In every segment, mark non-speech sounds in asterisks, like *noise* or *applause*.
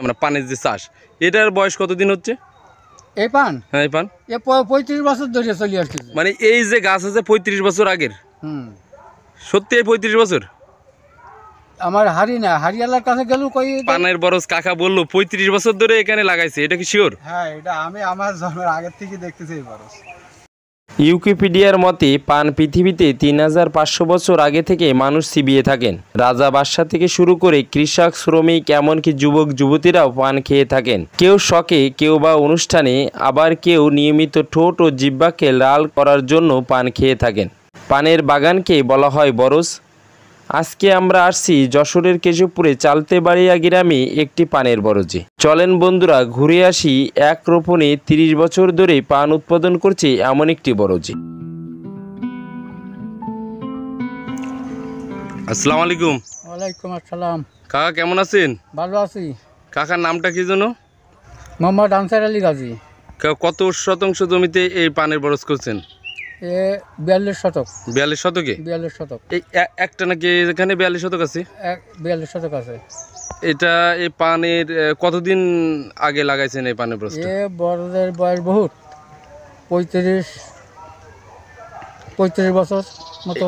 আমরা পানের যে চাষ এটার বয়স কতদিন হচ্ছে? এই পান? হ্যাঁ এই পান। এ পঁয়ত্রিশ বছর ধরে চলে আসতেছে মানে এই যে গাছ আছে পঁয়ত্রিশ বছর আগের? হুম। সত্যি এই পঁয়ত্রিশ বছর? আমার হারি না হারিয়ালার কাছে গেল কই পানের বরস কাকা বলল পঁয়ত্রিশ বছর ধরে এখানে লাগাইছে এটা কি শিওর হ্যাঁ এটা আমি আমার জন্মের আগের থেকে দেখতেছি এই বরস ইউকিপিডিয়ার মতে, পান পৃথিবীতে তিন হাজার পাঁচশো বছর আগে থেকে মানুষ সিবিয়ে থাকেন। রাজা বাদশাহ থেকে শুরু করে কৃষক, শ্রমিক, এমনকি যুবক, যুবতীরাও পান খেয়ে থাকেন। কেউ শখে, কেউ বা অনুষ্ঠানে, আবার কেউ নিয়মিত ঠোঁট ও জিব্বাকে লাল করার জন্য পান খেয়ে থাকেন। পানের বাগানকে বলা হয় বরজ। আজকে আমরা আসছি যশোরের কেশবপুরে চালতেবাড়িয়া গ্রামে একটি পানের বরজে। চলেন বন্ধুরা ঘুরে আসি এক রোপণে তিরিশ বছর ধরে পান উৎপাদন করছে এমন একটি বরজে। আসসালামু আলাইকুম। ওয়ালাইকুম আসসালাম। কাকা কেমন আছেন? ভালো আছি। কাকার নামটা কি যেন? মোহাম্মদ আনসার আলী গাজী। কত শতাংশ জমিতে এই পানের বরজ করছেন? এ বিয়াল্লিশ শতক। বিয়াল্লিশ শতকে? বিয়াল্লিশ শতক। এই একটা নাকি এখানে বিয়াল্লিশ শতক আছে? বিয়াল্লিশ শতক আছে। এটা এই পানের কতদিন আগে লাগাইছেন এই পানের এ বড়দের বয়স বহুত। পঁয়ত্রিশ পঁয়ত্রিশ বছর মতো।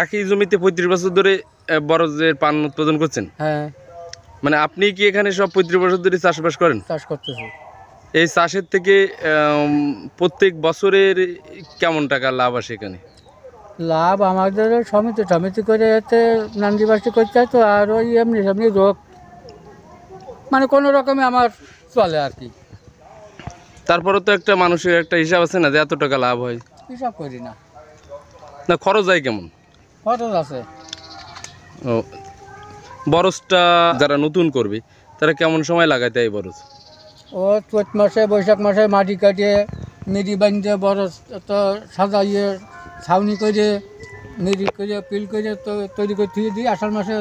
একই জমিতে পঁয়ত্রিশ বছর ধরে বরজের পান উৎপাদন করছেন? হ্যাঁ। মানে আপনি কি এখানে সব পঁয়ত্রিশ বছর ধরে চাষবাস করেন? চাষ করতেছি। এই চাষের থেকে প্রত্যেক বছরের কেমন টাকা লাভ আসে এখানে? লাভ আমাদের সমিতি সমিতি করে এতে নান্দিবাসী করতে হয় তো আর ওই এমনি এমনি রোগ। মানে কোনো রকমে আমার চলে আর কি। তারপরে তো একটা মানুষের একটা হিসাব আছে না যে এত টাকা লাভ হয়? হিসাব করি না। না খরচ হয় কেমন? খরচ আছে। ও বরজটা যারা নতুন করবে তারা কেমন সময় লাগাইতে এই বরজ? ও চৈত মাসে বৈশাখ মাসে মাটি কাটিয়ে মেরি বাঁধতে বড় তো সাজাইয়ে ছাউনি করে মেরি করে পিল করে তো তৈরি করে থুয়ে দিই আষাঢ় মাসে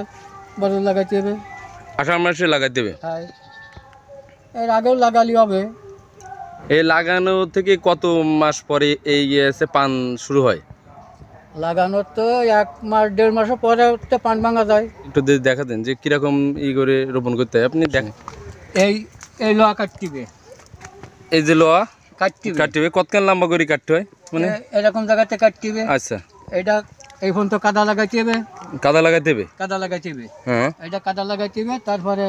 বড় লাগাইতে হবে। আষাঢ় মাসে লাগাইতে হবে? হ্যাঁ। এর আগেও লাগালি হবে। এই লাগানো থেকে কত মাস পরে এই এসে পান শুরু হয়? লাগানোর তো এক মাস দেড় মাসের পরে পান ভাঙা যায়। একটু দেখা দেন যে কীরকম ই করে রোপণ করতে হয়। আপনি দেখেন এই এই লোহা কাটতিবে। এই যে লোয়া কাটতিবে। কাটতে হবে কতক্ষণ লম্বা করে কাটতে হয়? মানে? এরকম জায়গাতে কাটতিবে। আচ্ছা। এটা এই ফোন তো কাদা লাগাইতে হবে কাদা লাগাইতে হবে কাদা লাগাইতে হবে হ্যাঁ। এটা কাদা লাগাইতে হবে তারপরে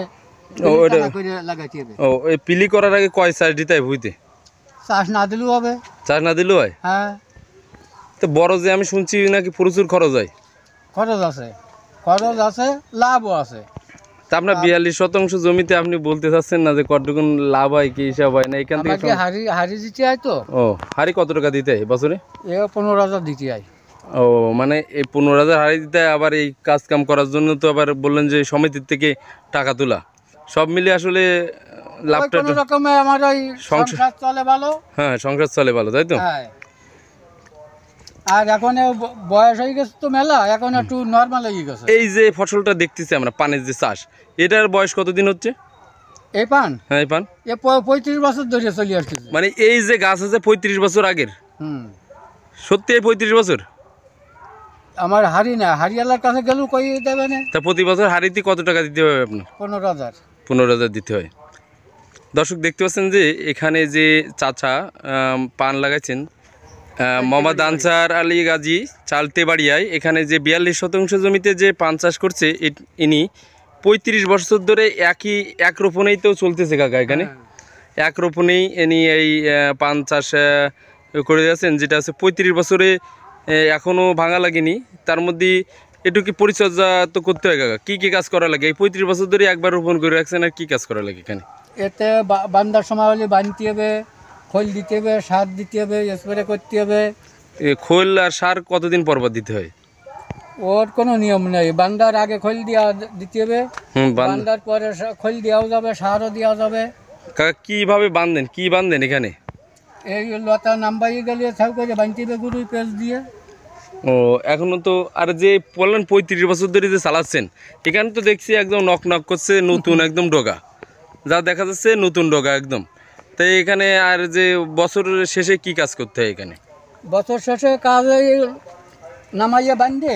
ও এই পিলি করার আগে কয় চাষ দিতে হয় ভুইতে? চাষ না দিলেও হবে। চাষ না দিলেও হয়? হ্যাঁ। তো বড় যে আমি শুনছি নাকি প্রচুর খরচ হয়। খরচ আছে। খরচ আছে লাভও আছে। তা আপনার বিয়াল্লিশ শতাংশ জমিতে আপনি বলতে চাচ্ছেন না যে কতটুকুন লাভ হয় কি হিসাব হয়? না এখান থেকে হারি হারি দিতে হয় তো। ও হারি কত টাকা দিতে হয় বছরে? এ পনেরো হাজার দিতে হয়। ও মানে এই পনেরো হাজার হারি দিতে আবার এই কাজ কাম করার জন্য তো আবার বললেন যে সমিতির থেকে টাকা তোলা। সব মিলে আসলে লাভটা কোনো রকমে আমার ওই সংসার- সংসার চলে ভালো। হ্যাঁ সংসার চলে ভালো তাই তো? হ্যাঁ। আর এখন বয়স হয়ে গেছে তো মেলা এখন একটু নর্মাল হয়ে গেছে। এই যে ফসলটা দেখতেছি আমরা পানের যে চাষ এটার বয়স কতদিন হচ্ছে? এই পান? হ্যাঁ এই পান। এ পঁয়ত্রিশ বছর ধরে চলে আসতেছে। মানে এই যে গাছ আছে পঁয়ত্রিশ বছর আগের? হুম। সত্যি এই পঁয়ত্রিশ বছর? আমার হারি না হারিয়ালার কাছে গেলেও কই দেবে না। তা প্রতি বছর হারিতে কত টাকা দিতে হবে আপনার? পনেরো হাজার। পনেরো হাজার দিতে হয়। দর্শক দেখতে পাচ্ছেন যে এখানে যে চাচা পান লাগাইছেন মোহাম্মদ আনসার আলী গাজী চালতে বাড়িয়ায় এখানে যে বিয়াল্লিশ শতাংশ জমিতে যে পান চাষ করছে ইনি পঁয়ত্রিশ বছর ধরে একই এক রোপণেই তো চলতেছে কাকা এখানে। এক রোপণেই ইনি এই পান চাষ করে যাচ্ছেন যেটা হচ্ছে পঁয়ত্রিশ বছরে এখনও ভাঙা লাগেনি। তার মধ্যে একটু কি পরিচর্যা তো করতে হয় কাকা? কী কী কাজ করা লাগে? এই পঁয়ত্রিশ বছর ধরে একবার রোপণ করে রাখছেন আর কী কাজ করা লাগে এখানে? এতে বান্দার সময় হলে বানতে হবে খোল দিতে হবে সার দিতে হবে স্প্রে করতে হবে। খোল আর সার কতদিন পর পর দিতে হয়? ওর কোনো নিয়ম নেই। বান্দার আগে খোল দেওয়া দিতে হবে। বান্দার পরে খোল দেওয়াও যাবে সারও দেওয়া যাবে। কীভাবে বাঁধেন কী বাঁধেন এখানে? এই লতা নাম্বাই গেলে ছাউ করে বানতে হবে গুরুই পেঁচ দিয়ে। ও এখনও তো আর যে বললেন পঁয়ত্রিশ বছর ধরে যে চালাচ্ছেন এখানে তো দেখছি একদম নক নক করছে নতুন *laughs* একদম ডোগা। যা দেখা যাচ্ছে নতুন ডোগা একদম। তাই এখানে আর যে বছরের শেষে কি কাজ করতে হয় এখানে? বছর শেষে কাজ নামাইয়া বান্ধে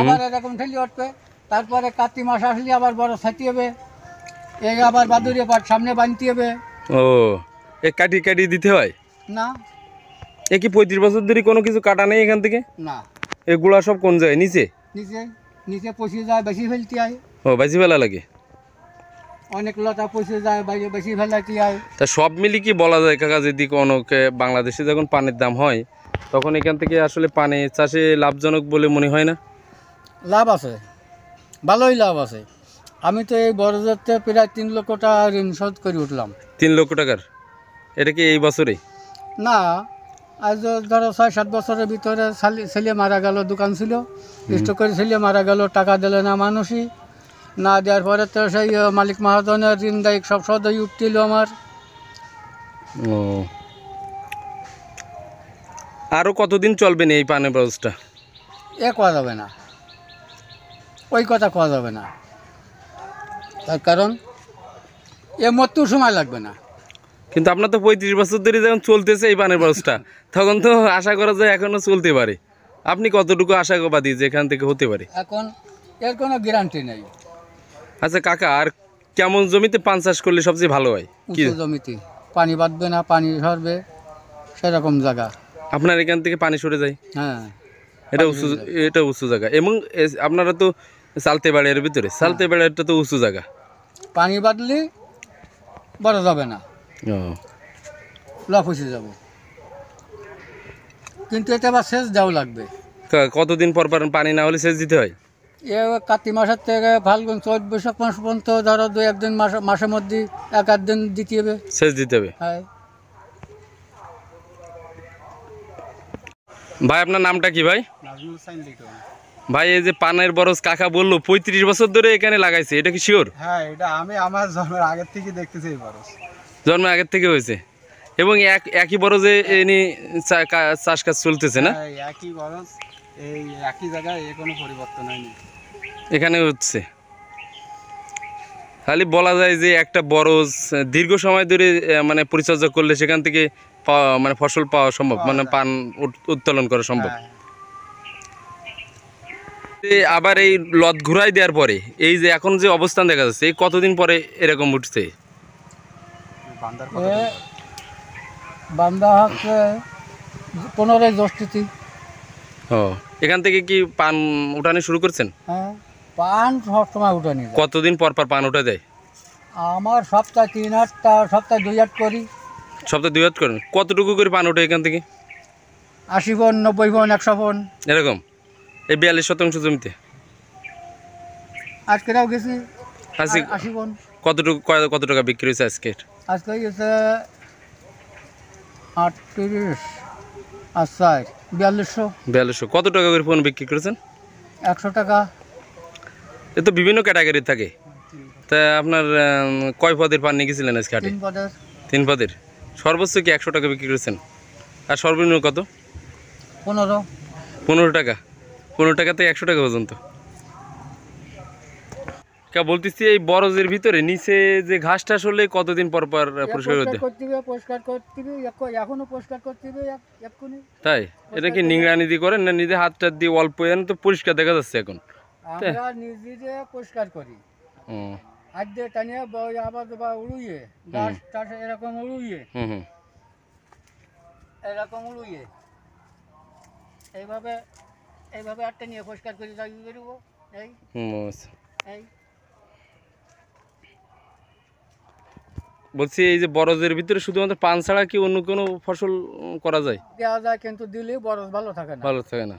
আবার এরকম ঠেলি উঠবে তারপরে কার্তিক মাস আসলে আবার বড় ছাতি হবে। এই আবার বাদুরিয়া পাট সামনে বানতে হবে। ও এ কাটি কাটি দিতে হয়? না। এ কি পঁয়ত্রিশ বছর ধরে কোনো কিছু কাটা নেই এখান থেকে? না। এগুলা সব কোন যায় নিচে? নিচে নিচে পচে যায় বেশি ফেলতে হয়। ও বাজি ফেলা লাগে? অনেক লতা পচে যায় বাইরে বেশি ফেলাতে হয়। তা সব মিলি কি বলা যায় কাকা যদি কোনো বাংলাদেশে যখন পানির দাম হয় তখন এখান থেকে আসলে পানি চাষে লাভজনক বলে মনে হয় না? লাভ আছে ভালোই লাভ আছে। আমি তো এই বড় যাত্রে প্রায় তিন লক্ষ টাকা ঋণ শোধ করে উঠলাম। তিন লক্ষ টাকার? এটা কি এই বছরেই না আজ ধরো ছয় সাত বছরের ভিতরে ছেলে মারা গেল দোকান ছিল। স্টক করে ছেলে মারা গেল টাকা দিলে না মানুষই। না দেওয়ার পরে তো সেই মালিক মহাজনের ঋণ দায়িক সব সদয় উঠছিল আমার। ও। আরও কতদিন চলবে না এই পানের ব্যবস্থা? এ করা যাবে না। ওই কথা কওয়া যাবে না। তার কারণ এ মরতেও সময় লাগবে না। কিন্তু আপনার তো পঁয়ত্রিশ বছর ধরে যখন চলতেছে এই পানের ব্যবস্থা তখন তো আশা করা যায় এখনও চলতে পারে। আপনি কতটুকু আশা আশাবাদী যে এখান থেকে হতে পারে? এখন এর কোনো গ্যারান্টি নেই। আচ্ছা কাকা আর কেমন জমিতে পান চাষ করলে সবচেয়ে ভালো হয়? কি? উঁচু জমিতে। পানি বাঁধবে না পানি সরবে সেরকম জায়গা। আপনার এখান থেকে পানি সরে যায়? হ্যাঁ। এটা উঁচু এটা উঁচু জায়গা। এবং এ- আপনারা তো চালতে বাড়ির ভিতরে চালতে বাড়িটা তো উঁচু জায়গা। পানি বাঁধলে বড় যাবে না। লাভ হসে কিন্তু এতে আবার সেচ দেওয়া লাগবে। কা- কতদিন পর পর পানি না হলে সেচ দিতে হয়? এ কার্তিক মাসের থেকে ফাল্গুন চৈত বৈশাখ মাস পর্যন্ত ধরো দু একদিন মাস মাসের মধ্যে এক আধ দিন দিতে হবে। সেচ দিতে হবে? হ্যাঁ। ভাই আপনার নামটা কি ভাই? ভাই এই যে পানের বরজ কাকা বলল পঁয়ত্রিশ বছর ধরে এখানে লাগাইছে এটা কি শিওর হ্যাঁ এটা আমি আমার জন্মের আগের থেকে দেখতেছি এই বরস জন্মের আগের থেকে হয়েছে? এবং এক একই বরজে এনি চাষ কাজ চলতেছে না? হ্যাঁ, একই বরস এই একই জায়গায় এ কোনো পরিবর্তন হয়নি। এখানে হচ্ছে। খালি বলা যায় যে একটা বড় দীর্ঘ সময় ধরে মানে পরিচর্যা করলে সেখান থেকে পাওয়া মানে ফসল পাওয়া সম্ভব মানে পান উত্তোলন করা সম্ভব। হ্যাঁ। আবার এই লত ঘুরাই দেওয়ার পরে এই যে এখন যে অবস্থান দেখা যাচ্ছে এই কতদিন পরে এরকম উঠছে? বান্দা হচ্ছে পনেরোই জ্যৈষ্ঠী ও। এখান থেকে কি পান উঠানো শুরু করছেন? হ্যাঁ পান সবসময় উঠে নিয়ে যায়। কতদিন পর পর পান উঠে দেয়? আমার সপ্তাহে তিন আটটা সপ্তাহে দুই আট করি। সপ্তাহে দুই হাত করেন। কতটুকু করে পান ওঠে এখান থেকে? আশি ফোন নব্বই ফোন একশো ফোন এরকম? এই বিয়াল্লিশ শতাংশ জমিতে? আজকেরাও গেছি। আজকে আশি ফোন কতটুকু কয়- কত টাকা বিক্রি হয়েছে আজকে আজকে গেছে আটত্রিশ আচ্ছা বিয়াল্লিশশো। বিয়াল্লিশশো। কত টাকা করে ফোন বিক্রি করেছেন? একশো টাকা। এ তো বিভিন্ন ক্যাটাগরির থাকে। তা আপনার কয় পদের পান নিয়ে গেছিলেন আজকে হাটে? তিন পদের। তিন পদের। সর্বোচ্চ কি একশো টাকা বিক্রি করেছেন? আর সর্বনিম্ন কত? পনেরো। পনেরো টাকা। পনেরো টাকাতে একশো টাকা পর্যন্ত। কা বলতেছি এই বরজের ভিতরে নিচে যে ঘাস টাস হলে কতদিন পর পর পরিষ্কার করতে পরিষ্কার এখনও পরিষ্কার করতে এক্ষুনি। তাই? এটা কি নিংড়ানি দিয়ে করেন না নিজে হাত টাত দিয়ে অল্প এনে তো পরিষ্কার দেখা যাচ্ছে এখন। আমরা নিজে পরিষ্কার করি। হাত দিয়ে টানিয়ে আবার বা উড়ুইয়ে গাছ টাছ এরকম উড়ুইয়ে। এরকম উড়ুইয়ে। এইভাবে এইভাবে আটটা নিয়ে পরিষ্কার করে দেবো এই। এই। বলছি এই যে বরজের ভিতরে শুধুমাত্র পান ছাড়া কি অন্য কোনো ফসল করা যায়? দেওয়া যায় কিন্তু দিলে বরজ ভালো থাকে না। ভালো থাকে না।